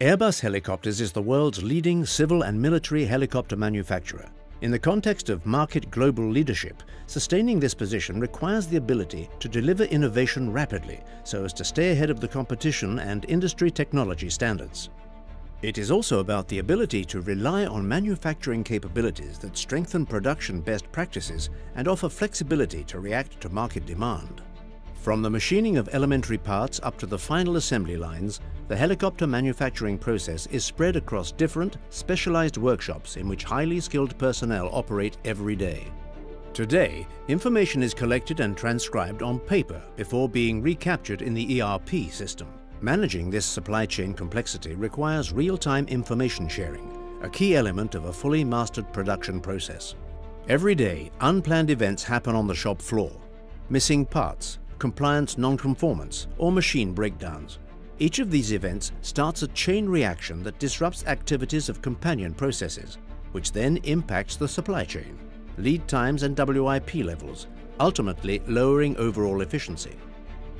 Airbus Helicopters is the world's leading civil and military helicopter manufacturer. In the context of market global leadership, sustaining this position requires the ability to deliver innovation rapidly so as to stay ahead of the competition and industry technology standards. It is also about the ability to rely on manufacturing capabilities that strengthen production best practices and offer flexibility to react to market demand. From the machining of elementary parts up to the final assembly lines, the helicopter manufacturing process is spread across different, specialized workshops in which highly skilled personnel operate every day. Today, information is collected and transcribed on paper before being recaptured in the ERP system. Managing this supply chain complexity requires real-time information sharing, a key element of a fully mastered production process. Every day, unplanned events happen on the shop floor. Missing parts, compliance non-conformance, or machine breakdowns. Each of these events starts a chain reaction that disrupts activities of companion processes, which then impacts the supply chain, lead times and WIP levels, ultimately lowering overall efficiency.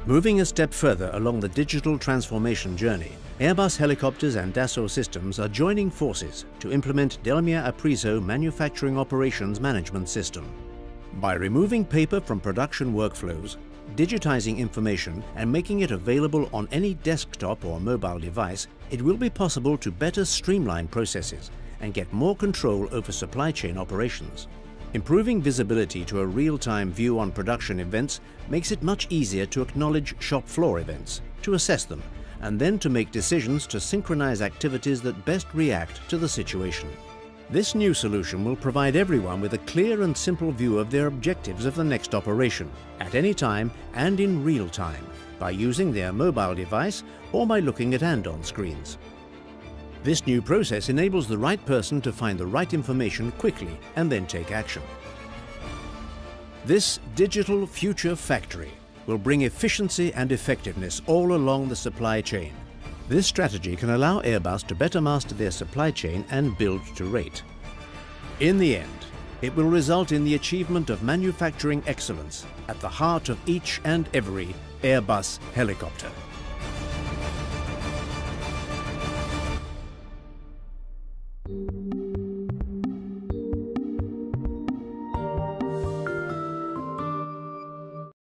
Moving a step further along the digital transformation journey, Airbus Helicopters and Dassault Systems are joining forces to implement Delmia Apriso Manufacturing Operations Management System. By removing paper from production workflows, digitizing information and making it available on any desktop or mobile device, it will be possible to better streamline processes and get more control over supply chain operations. Improving visibility to a real-time view on production events makes it much easier to acknowledge shop floor events, to assess them, and then to make decisions to synchronize activities that best react to the situation. This new solution will provide everyone with a clear and simple view of their objectives of the next operation, at any time and in real time, by using their mobile device or by looking at Andon screens. This new process enables the right person to find the right information quickly and then take action. This digital future factory will bring efficiency and effectiveness all along the supply chain this strategy can allow Airbus to better master their supply chain and build to rate. In the end, it will result in the achievement of manufacturing excellence at the heart of each and every Airbus helicopter.